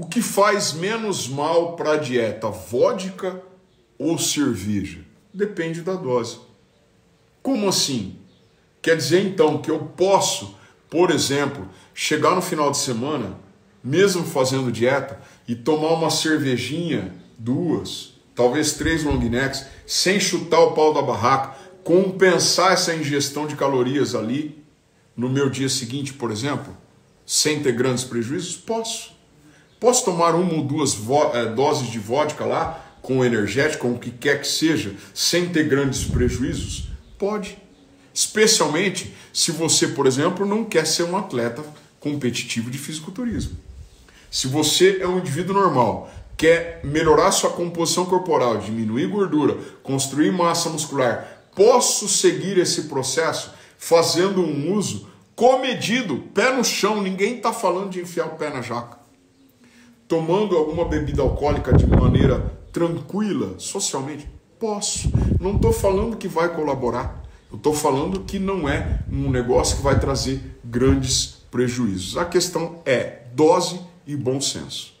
O que faz menos mal para a dieta, vodka ou cerveja? Depende da dose. Como assim? Quer dizer então que eu posso, por exemplo, chegar no final de semana, mesmo fazendo dieta, e tomar uma cervejinha, duas, talvez três long necks, sem chutar o pau da barraca, compensar essa ingestão de calorias ali no meu dia seguinte, por exemplo, sem ter grandes prejuízos? Posso. Posso tomar uma ou duas é, doses de vodka lá, com energético, com o que quer que seja, sem ter grandes prejuízos? Pode. Especialmente se você, por exemplo, não quer ser um atleta competitivo de fisiculturismo. Se você é um indivíduo normal, quer melhorar sua composição corporal, diminuir gordura, construir massa muscular, posso seguir esse processo fazendo um uso comedido, pé no chão, ninguém está falando de enfiar o pé na jaca tomando alguma bebida alcoólica de maneira tranquila, socialmente? Posso. Não estou falando que vai colaborar. Eu estou falando que não é um negócio que vai trazer grandes prejuízos. A questão é dose e bom senso.